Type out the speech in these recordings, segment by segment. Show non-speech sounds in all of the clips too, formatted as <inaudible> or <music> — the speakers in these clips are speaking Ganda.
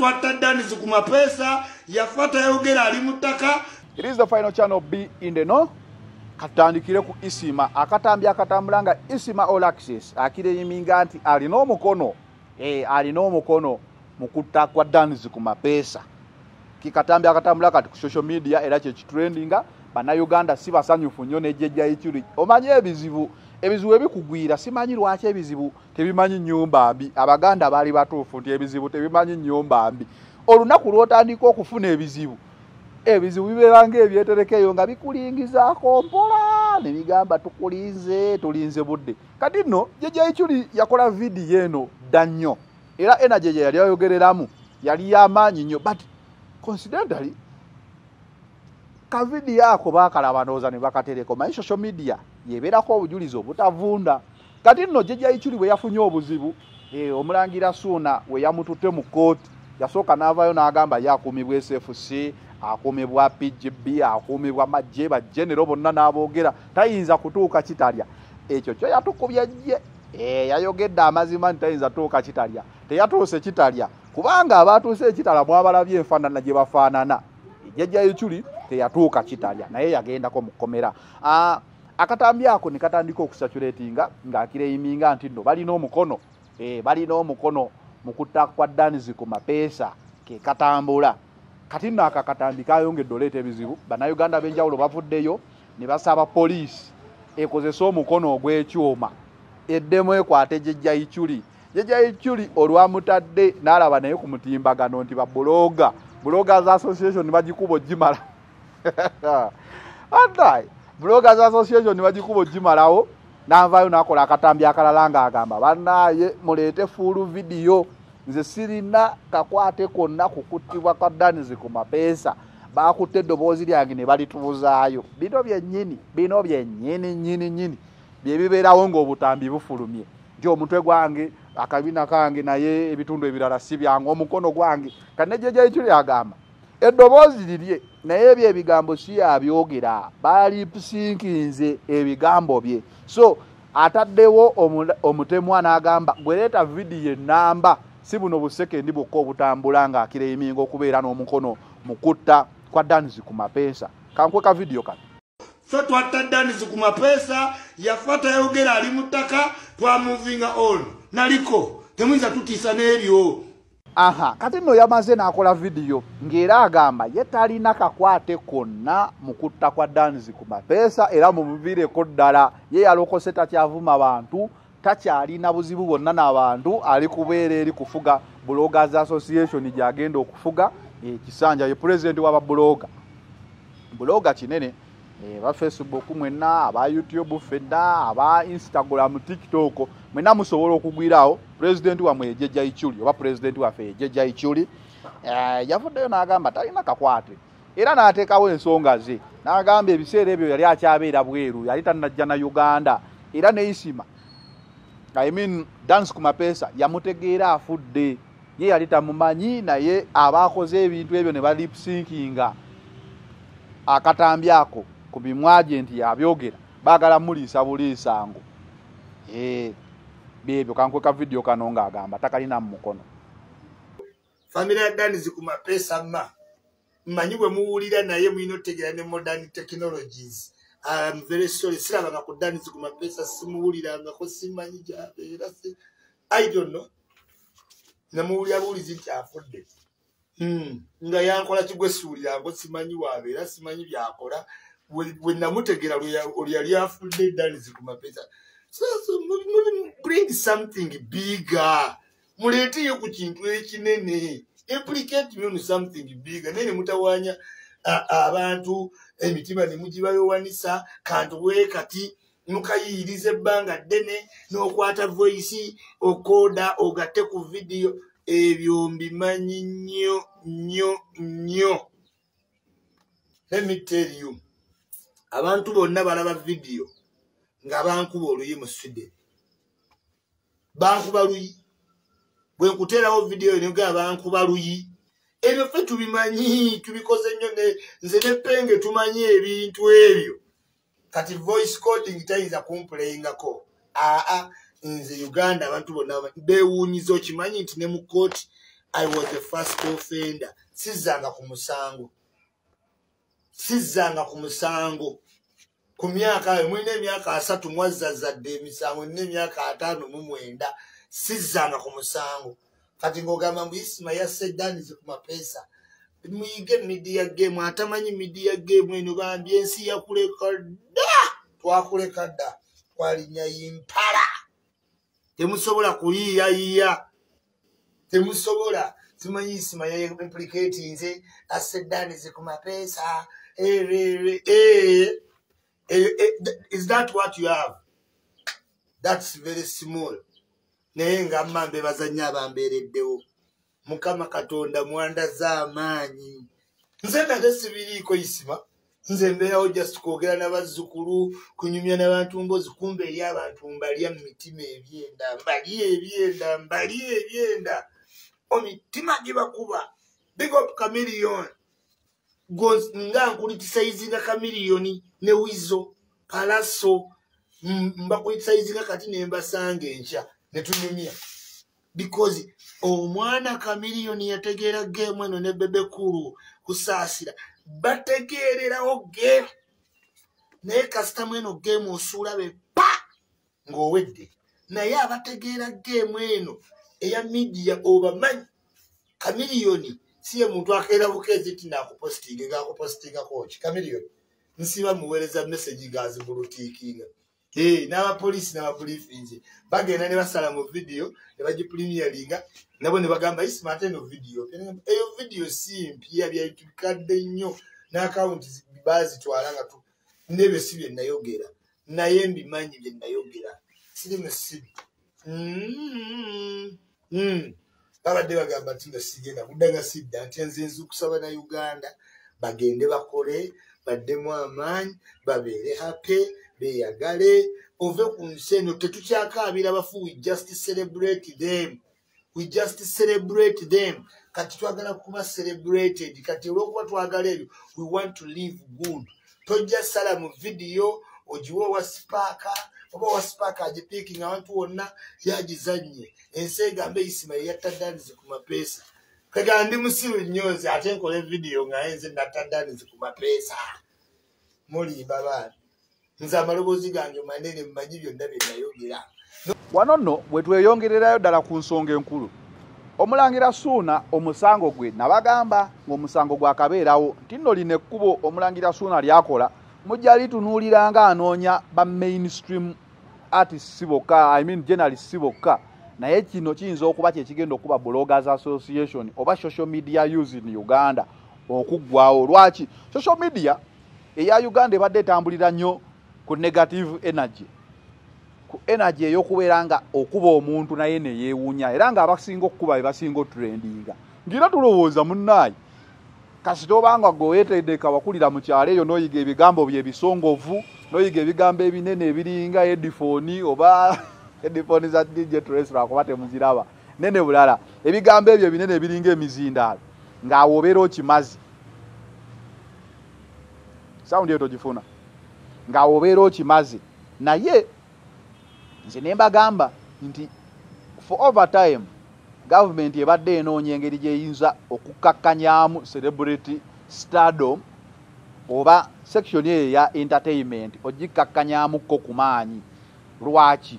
twatta danizi ku mapeesa yafa tayogera ali mu ttaka. It is the final channel B in the no. Katandikire ku Isima. Akatambi akatambula nga Isima All Access. Akireyiminga nti alina omukono eh alina omukono mu kutta kwa Daniz ku mapeesa. Kikatambi akatambula kati ku social media era kye kitrendinga bannayuganda si basanyufu nnyo nejjejja ekiri omanyi ebizibu ebizibu ebikugwira simanyi lwaki ebizibu tebimanyi nnyumba mbi. Abaganda baali batuufu nti ebizibu tebimanyi nnyumba mbi. Olunaku lw'otandika okufuna ebizibu. Ebizibu bibeera ngaebyeterekeyo nga bikulingizaako mpola ne bigamba tukulinze tulinze budde. Kati nno jejaikyuli yakola vidiyo eno dda nnyo. Era energy gye yali ayogereramu yali yamaanyi nnyo but coincidentally kavidiyo ako bakalaba ndowooza ne bakatereko manyi social media yebeerako obujulizi obutavunda. Kati nno jejaikyuli bwe yafunye obuzibu eh, omulangira suuna we yamututte mu kooti yasooka n'avaayo n'agamba ye akuumibwa sfc akuumibwa pgb akuumibwa majje bajenero bonna n'aboogera tayinza kutuuka kitalya. Ekyo kyo yatukubye jje Eh, yayogedde amazima nti tayinza tuuka kitalya. Teyatuuse kitalya. Kubanga abatuuse ekitala mwabalabye enfaanana gye bafaanana jjajja yekuli teyatuuka kitalya naye yagendako mu kkomera. Akatambi ako ne katandika okusaturatinga ng'akireyiminga nti nno balina omukono. Eh, balina omukono mu kutta kwa danizi ku mapeesa ke katambula. Kati nno aka katambi kayongedde oleeta ebizibu. Bannayuganda b'enjawulo bavuddeyo ne basaba poliisi ekozese omukono ogw'ekyuma. Eddemu ekwate jejja icyuli jejja icyuli olwamutadde n'alaba naye ku mutimbagano nti babuloga bloggers association bagikuba ogimala <laughs> ata bloggers association bagikuba ogimalawo nanvayo nakola akatambi akalala ng'agamba banaye muleete fuulu vidiyo nze sirina kakwate konna kukuttibwa kwa danizi ku mapeesa bakutte eddoboozi lyange ne balituuzaayo bino byennyini bino byennyini nyini nyini. Byebibeerawo ng'obutambi bufulumye. Nti omutwe gwange akabina kange naye ebitundu ebirala si byange omukono gwange. Kanejjeja ekyo lyagamba eddoboozi lirye naye ebyo ebigambo si yabyogera balipusinkinze ebigambo bye. So ataddewo omu- omutemwa n'agamba gwereeta vidiyo enamba si buno busekendi bwokka obutambula ng'akireyiminga okubeera n'omukono mu kutta kwa danizi ku mapeesa. Kankweka vidiyo kano ffe twatta danizi ku mapeesa yafa tayogera ali mu ttaka twamuvinga on. Naliko temuyinza tutiisa n'ebyo aha kati nno yamaze n'akola vidiyo ng'era agamba ye talina kakwate konna mu kutta kwa danizi ku mapeesa era mumuviireko ddala. Ye yalokose takyavuma bantu takyalina buzibu bwonna n'abantu ali kubeera eri kufuga bloggers association gyagenda okufuga ekisanja ye pulezidenti w'ababuloga buloga kinene ba facebook mwenna aba youtube fenna aba instagram tiktok. Mwenna musobola okugwirawo pulezidenti wamwe yejeja icyuli oba pulezidenti waffe yejeja icyuli eh, yavuddeyo n'agamba talina kakwate. Era n'ateekawo ensonga ze n'agamba ebiseera ebyo yali akyabeera bweru yali tanajja na uganda. Era ne isima I mean, dance ku mapeesa yamutegeera afudde. Ye yali tamumanyi naye abaakoze ebintu ebyo ne balipsinkinga akatambi ako ku bimwaje nti yabyogera baagala muliisa buliisango Eh, byebyo kankweka vidiyo kano ng'agamba takalina mu mukono famire ya danizi ku mapeesa ma mmanyi bwe muwulira naye mulina otegeera ne modern technologies. I'm very sorry sirabanga ku danizi ku mapeesa simuwulirangako simanyi gyabeera i don't know. Namuwulira buwulizi nti afudde. Hmm, nga yankola kigwesuulirango simanyi wabeera simanyi byakola We- namutegera olwo yali afudde danizi ku mu- bring something bigger. Muleeteyo ku kintu ekinene. Implicate me on something bigger. Naye ne mutawaanya abantu emitima ne mugibayowanisa kantu bwe kati mukayiyiriza ebbanga ddene n'okwata voice okoda ogatte ku vidiyo ebyo mbimanyi nnyo nnyo nnyo. Let me tell you abantu bonna balaba vidiyo nga bankuba oluyi mu sweden. Bankuba luyi. Bwe nkuteerawo vidiyo nega bankuba luyi. Ebyo ffe tubimanyi tubikoze nnyo nze ne penge tumanyi ebintu ebyo. Kati voice coding tayinza kumpuleyingako aa nze uganda abantu bonna beewuunyiza okimanyi nti ne mu kooti i was the first offender. Sizzanga ku musango sizzanga ku musango. Ku myaka mulina emyaka asatu mwazzazadde emisango nina emyaka ataano mu mwenda. Sizzanga ku musango. Kati ngaogamba mbu isima yasse eddanizi ku mapeesa muyige midiya gemu atamanyi midiya gemu eno bambi ensi yakuleka dda twakuleka dda. Twalinya yimpala. Temusobola kuyiiyayiiya temusobola simanyi isima yaimplicatinze asse eddanizi ku mapeesa. Erere is that what you have? Thats very small. Naye nga mmambe bazannya abambeereddewo. Mukama katonda mwandaza amaanyi nze nate sibiriiko isima. Nze mbeerawo just kwogera nabazzukulu kunyumya nabantu mbozi kumba eri abantu mbalya mu mitima ebyenda mbali ebyenda mbali ebyenda omitima gibakuba big up camilion nga nkulitisayizinga camiliyoni ne wizo palaso mbakulitisayizinga kati nembasanga enkya netunyumya because omwana kamiliyoni yategeera geemu eno ne bebekulu kusaasira. Bategeererawo geemu naye kasitamu eno geemu osuula be pa ng'owedde. Naye abategeera geemu eno eya midiya obamanyi kamiliyoni si ye muntu akeera bukeezi ti naakupositinga ngaakupositingakoki kamiliyoni nsiba muweereza mesagi gazibulutiikinga n'abapoliisi n'ababulifinze bagenda ne basala mu vidiyo ne bagipremieringa nabo ne bagamba isima ate no vidiyo eyo vidiyo si mpya byabikadde nnyo n'akawunti bazitwala nga nebyo si byenayogera naye mbimanyi byenayogera siri musibi babadde bagamba ti nga sigenda kuddanga sidda nti nze nzikusaba na uganda bagende bakole baddemu amaanyi babeere hape beyagale ove ku nsi eno tetukyakaabira bafu we just celebrate them. We just celebrate them. Kati twagala kuba celebrated kati olwokuba twagala ebyo we want to live good. Tojja sala mu vidiyo ogiwa owa sipaaka oba owa sipaaka agipiikinga abantu wonna yagizanye ensi egambe eyisima yeyattadanizi ku mapeesa. Kega ndi musiru nnyozi ate nkola evidiyo nga yenze nattadanizi ku mapeesa. Mulimba baana nze amaloboozi gange manene mumanyi byonna byenayogera wano nno bwe tweyongererayo ddala ku nsonga enkulu. Omulangira suuna omusango gwe nabagamba ng'omusango gwakabeerawo nti nno lino ekkubo omulangira suuna lyakola mujja litunuulira nga anoonya ba mainstream artist si bokka i mean journalist si bokka naye kino kiyinza okuba kyekigenda okuba bloggers association oba social media use in uganda okuggwawo lwaki? Social media eya uganda ebadde etambulira nnyo ku negative energy. Ku energy ey'okubeera nga okuba omuntu naye neyeewuunya era ng'abasinga okukuba be basinga otrendinga. Ngaera tulowooza munnaayi kasita obanga gwe weetedeka wakulira mu kyalo eyo n'oyiga ebigambo bye bisongovu n'oyiga ebigambo ebinene ebiringa edifooni oba <laughs> edifooni za dj tresra kuba temuziraba. Nene bulala ebigambo ebyo ebinene ebiringa emizindaalo ng'awo obeera okimazi. Sawundi eyo togifuna? Ng'awo obeera okimazi. Naye nze ne mbagamba nti for over time gavumenti ebadde enoonya engeri gyeyinza okukakkanyamu celebrity stardom oba section eyo eya entertainment ogikakkanyamuko ku maanyi. Lwaki?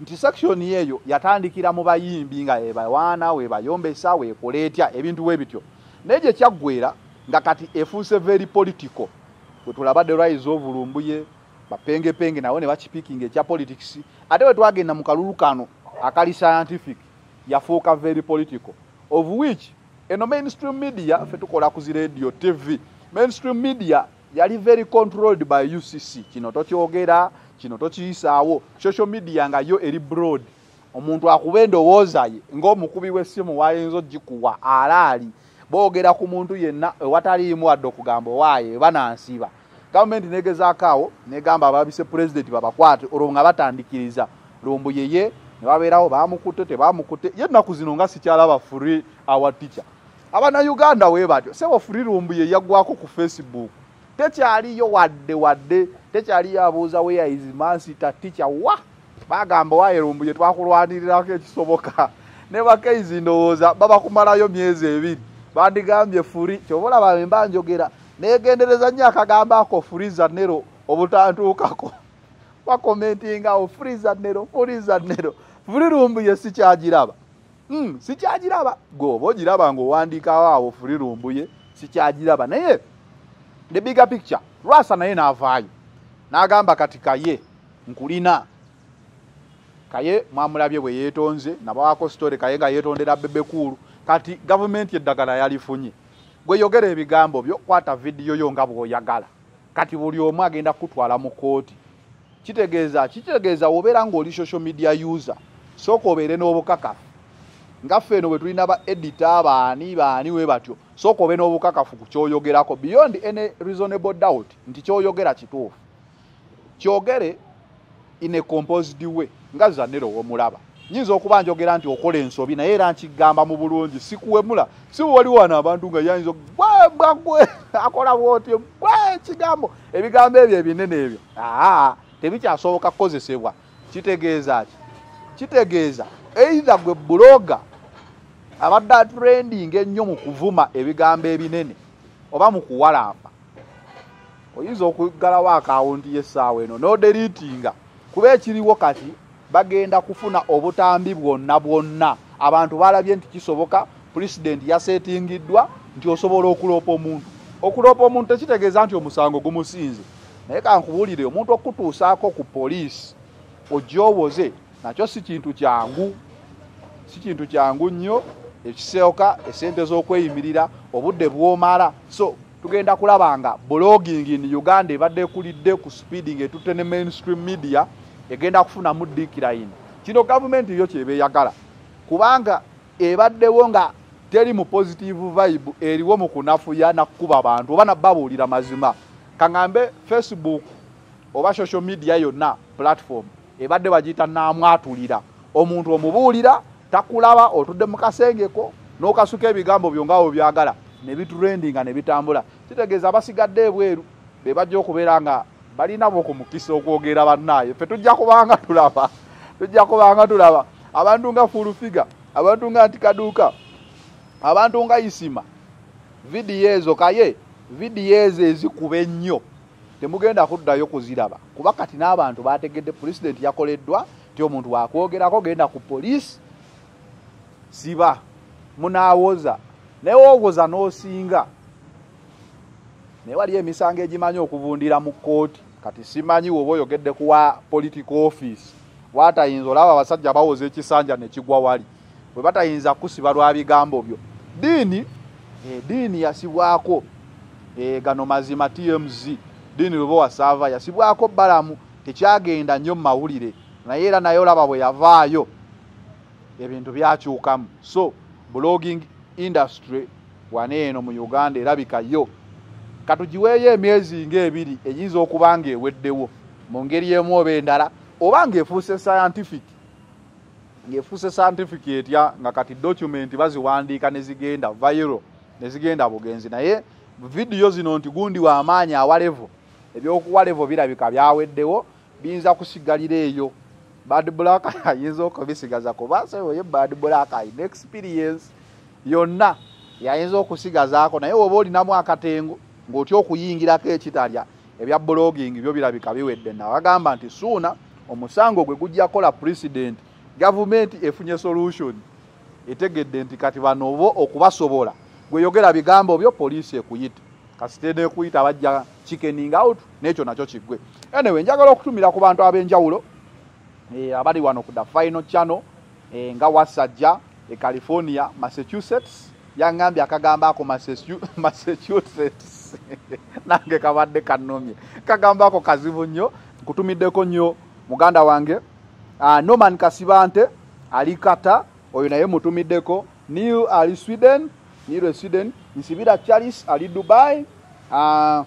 Nti section eyo yatandikira mu bayimbi nga webawaana webayombesa wekola etya ebintu we bityo. Naye gye kyaggwera nga kati efuuse very political. Wetulaba the rise of lumbuye bapengepenge nawe ne bakipikinga ekya politics. Ate we twagenda mu kalulu kano akali scientific yafuuka very political of which eno mainstream media fe tukola ku ziradio tv mainstream media yali very controlled by ucc kino tokyogera kino tokiyisaawo social media nga yo eri broad. Omuntu akuba endowooza ye ng'omukubi w'essimu wayinza ogikuwa alaali boogera ku muntu yenna ewataliimu wadde okugamba owaaye banansiba gavumenti negezaako awo negamba ababise pulezidenti babakwate olwo nga batandikiriza. Lumbu yeye nebabeerawo bamukutte tebamukutte ye ennaku zino nga sikyalaba furi awa tica abanauganda we batyo sebo furi lumbu ye yaggwako ku facebook. Tekyaliyo wadde wadde tekyaliyo abuuza weyaizmansita tica wa? Bagamba waye lumbu ye twakulwanirirako ekisoboka. Ne bakeizi ndowooza babakumalayo myezi ebiri. Bandigambye furi kyoba olaba bemba njogera negendereza nnyo akagambo ako furiza nero obutantuukako. Bakomentingawo furiza nero furiza nero furirumbuye sikyagiraba. Mm, sikyagiraba. Goba ogiraba ngaowandiikawo awo furirumbuye sikyagiraba. Naye the bigger picture lwasa naye naavaayo n'agamba kati kaye nkulina. Kaye mwamulabye bwe yeetonze nabawako sitore kaye nga yeetondera bebekulu. Kati gavumenti eddagala yalifunye. Gweyogera ebigambo byo kwata vidiyo yo nga bw'oyagala. Kati buli omu agenda kutwala mu kooti kitegeeza kitegeeza wobeera ng'oli social media user sooka obeere n'obukakafu. Nga ffe eno bwe tulina ba edita baani baani we batyo sooka obe n'obukakafu ku kyoyogerako. Beyond any reasonable doubt nti kyoyogera kituufu. Kyogere in a composed way. Nga zanero womulaba nyinza okuba njogera nti okola ensobi naye era nkigamba mu bulungi sikuwemula. Si wali wano abantu nga yayinza gwegwe akola bwotyo gwe ekigambo ebigambo ebyo ebinene ebyo. Aa tebikyasoboka kukozesebwa. Kitegeeza ki kitegeeza eitha gwe buloga abadde atrending ennyo mu kuvuma ebigambo ebinene oba mu kuwalampa oyinza okuggalawo akawunti y'essaawa eno n'oderitinga kuba ekiriwo kati bagenda kufuna obutambi bwonna bwonna. Abantu balabye nti kisoboka pulezidenti yasetingiddwa nti osobola okuloopa omuntu. Okuloopa omuntu tekitegeeza nti omusango gumusinze. Naye kankubuulire omuntu okutuusaako ku poliisi ojowoze nakyo si kintu kyangu si kintu kyangu nnyo ekisooka esente z'okweyimirira obudde bwomala. So tugenda kulaba nga blogging in uganda ebadde ekulidde ku speeding etutte ne mainstream media egenda kufunamu decline kino gavumenti yo kyeba eyagala kubanga ebaddewo nga teri mu positive vibe eriwo mu kunafuya nakukuba abantu oba nababuulira mazima. Kaŋambe facebook oba social media yonna platform ebadde bagiyita namwatulira. Omuntu omubuulira takulaba otudde mu kasengeko n'okasuka ebigambo byo ngawo byagala ne bitrendinga ne bitambula. Kitegeeza abasigadde ebweru be bajja okubeera nga balinabo okumukisa okwogera bannaaye ffe tujja kubanga tulaba tujja kubanga tulaba. Abantu nga fulufiga abantu nga ntikaduuka abantu nga isima vidiyo ezo kaye vidiyo ezo ezikuba ennyo temugenda kuddayo kuziraba. Kuba kati n'abantu bategedde pulezidenti yakoleddwa ti omuntu wakwogerako genda ku poliisi siba munaawoza. Naye wowoza n'osinga. Naye waliyo emisango egimanyi okuvundira mu kooti kati simanyi woba oyogedde kuwa political office. Watayinza olaba abasajja bawoza ekisanja nekigwa wali. Bwe batayinza kusiba lwa bigambo byo. Diini diini yasibwako e, gano mazima tmz diini lweba wasaava yasibwako balamu tekyagenda nnyo mu mawulire naye era naye olaba bwe yavaayo ebintu byakyukamu. So blogging industry wane eno mu uganda erabika yo katugiweeyo emyezi ngaebiri eyinza okuba nga eweddewo mu ngeri emu oba endala oba ngaefuuse scientific ngaefuuse scientific etya nga kati document baziwandiika nezigenda vairo nezigenda bugenzi. Naye vidiyo zino nti gundi wamaanyi awalevo ebyokuwalevo birabika byaweddewo biyinza kusigalira eyo. Bad black <laughs> ayinza okubisigaza kubaseoye bad black ayina experience yonna yayinza okusigazaako. Naye oba olinamu akatengo ng'otya okuyingirako ekitalya ebya blogging byo birabika biwedde. Nabagamba nti suuna omusango gwe gujja kola president gavumenti efunye solution. Etegedde nti kati bano bo okubasobola. Gweyogera bigambo byo poliisi ekuyita kasite nekuyita bajja chickening out nekyo nakyo kiggwe anyway njagala okutumira ku bantu ab'enjawulo e, abali wano ku the final channel e, nga wasajja e california massachusetts. Yaŋambye akagambo ako <laughs> massachusetts. <laughs> Nange kabadde kanomye kagambo ako kazibu nnyo nkutumiddeko nnyo muganda wange uh, norman kasibante ali kata oyo naye mutumiddeko new ali sweden nirwe sweden nsibira charles ali dubai uh,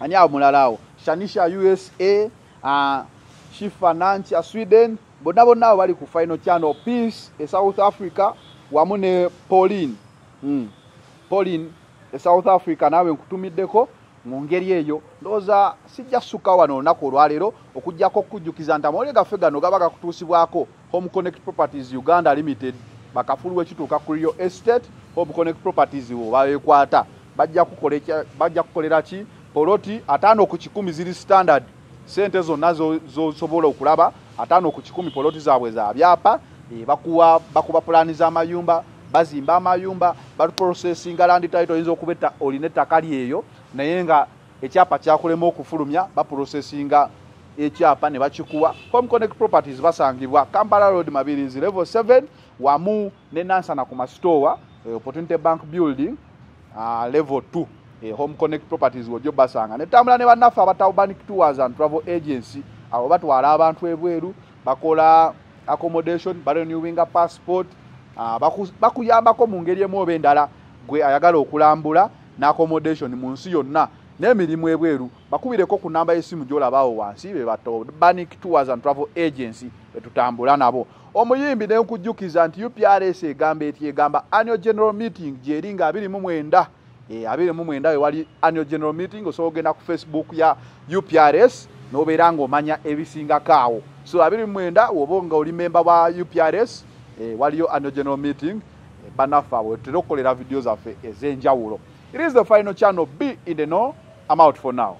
ani awo mulalawo shanisha usa uh, shifanancha sweden. Bonna bonna abo bali ku final channel peace e south africa wamu ne pauline. Mm. pauline e south africa naawe nkutumiddeko mu ngeri eyo. Ndowooza sijja ssukka wano olunaku olwaleero okugjako okujjukiza nti amawulire gaffe gano gaba gakutuusibwako home connect properties uganda limited bakafulu wekituuka ku rio estate home connect properties wo babekwata bajja kukolera ki? Poloti ataano ku kikumi ziri standard. Sente zonna zosobola okulaba ataano ku kikumi poloti zaabwe za byapa e, bakuwa bakuba pulaani z'amayumba bazimba amayumba baprocessinga land title oyinza okuba olina ettaka lyeyo naye nga ekyapa kyakulema okufulumya baprocessinga ekyapa ne bakikuwa. Home connect properties basangibwa kampala road mabirizi level 7 wamu ne nansana ku masitowa eh, opportunity bank building uh, level 2 eh, home connect properties wojjo basanga. Netambula ne bannaffe abata urbanic tours and travel agency. Abo batwala abantu ebweru bakola accommodation barenewinga passport uh, bakuyambako mu ngeri emu oba endala. Gwe ayagala okulambula n'accommodation mu nsi yonna n'emirimu ebweru. Bakubireko ku namba y'essimu gy'olabaawo wansi be bato banic tours and travel agency betutambula nabo omuyimbi nenkujjukiza nti uprs egamba eti egamba annual general meeting gyeri nga 29 29 we wali annual general meeting osobola ogenda ku facebook ya uprs nobeera ngaomanya ebisingako awo. So 29 woba nga oli memba bwa uprs eh, waliyo annual general meeting. Eh, banaffe abo tutera okukolera vidiyo zaffe ez'enjawulo. It is the final channel. B in the no I'm out for now.